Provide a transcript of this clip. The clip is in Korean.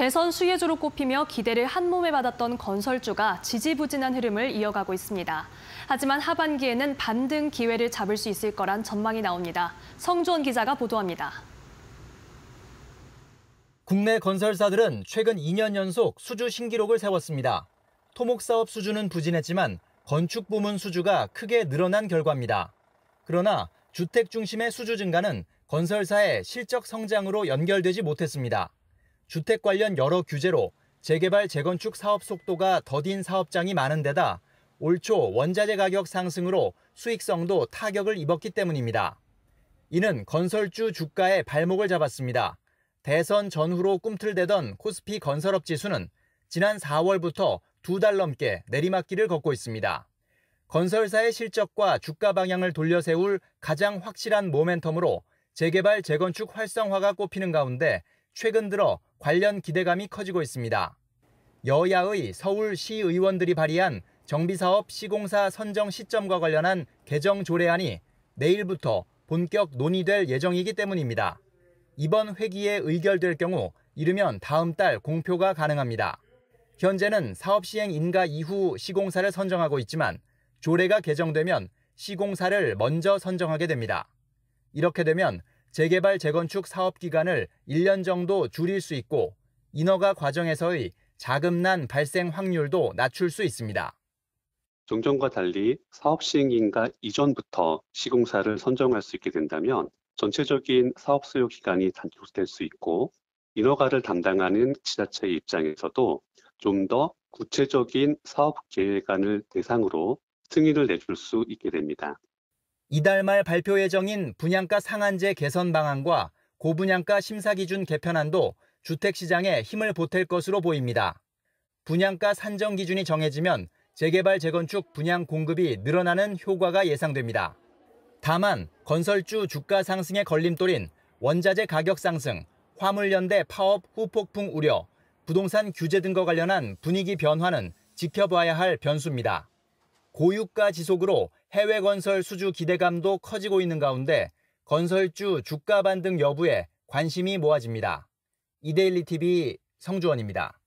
대선 수혜주로 꼽히며 기대를 한 몸에 받았던 건설주가 지지부진한 흐름을 이어가고 있습니다. 하지만 하반기에는 반등 기회를 잡을 수 있을 거란 전망이 나옵니다. 성주원 기자가 보도합니다. 국내 건설사들은 최근 2년 연속 수주 신기록을 세웠습니다. 토목사업 수주는 부진했지만 건축 부문 수주가 크게 늘어난 결과입니다. 그러나 주택 중심의 수주 증가는 건설사의 실적 성장으로 연결되지 못했습니다. 주택 관련 여러 규제로 재개발 재건축 사업 속도가 더딘 사업장이 많은 데다 올 초 원자재 가격 상승으로 수익성도 타격을 입었기 때문입니다. 이는 건설주 주가의 발목을 잡았습니다. 대선 전후로 꿈틀대던 코스피 건설업 지수는 지난 4월부터 두 달 넘게 내리막길을 걷고 있습니다. 건설사의 실적과 주가 방향을 돌려세울 가장 확실한 모멘텀으로 재개발 재건축 활성화가 꼽히는 가운데 최근 들어 관련 기대감이 커지고 있습니다. 여야의 서울시 의원들이 발의한 정비사업 시공사 선정 시점과 관련한 개정 조례안이 내일부터 본격 논의될 예정이기 때문입니다. 이번 회기에 의결될 경우 이르면 다음 달 공표가 가능합니다. 현재는 사업 시행 인가 이후 시공사를 선정하고 있지만 조례가 개정되면 시공사를 먼저 선정하게 됩니다. 이렇게 되면 재개발 재건축 사업 기간을 1년 정도 줄일 수 있고 인허가 과정에서의 자금난 발생 확률도 낮출 수 있습니다. 종전과 달리 사업 시행인가 이전부터 시공사를 선정할 수 있게 된다면 전체적인 사업 수요 기간이 단축될 수 있고 인허가를 담당하는 지자체 입장에서도 좀 더 구체적인 사업 계획안을 대상으로 승인을 내줄 수 있게 됩니다. 이달 말 발표 예정인 분양가 상한제 개선 방안과 고분양가 심사 기준 개편안도 주택 시장에 힘을 보탤 것으로 보입니다. 분양가 산정 기준이 정해지면 재개발 재건축 분양 공급이 늘어나는 효과가 예상됩니다. 다만 건설주 주가 상승의 걸림돌인 원자재 가격 상승, 화물연대 파업 후폭풍 우려, 부동산 규제 등과 관련한 분위기 변화는 지켜봐야 할 변수입니다. 고유가 지속으로 해외 건설 수주 기대감도 커지고 있는 가운데 건설주 주가 반등 여부에 관심이 모아집니다. 이데일리 TV 성주원입니다.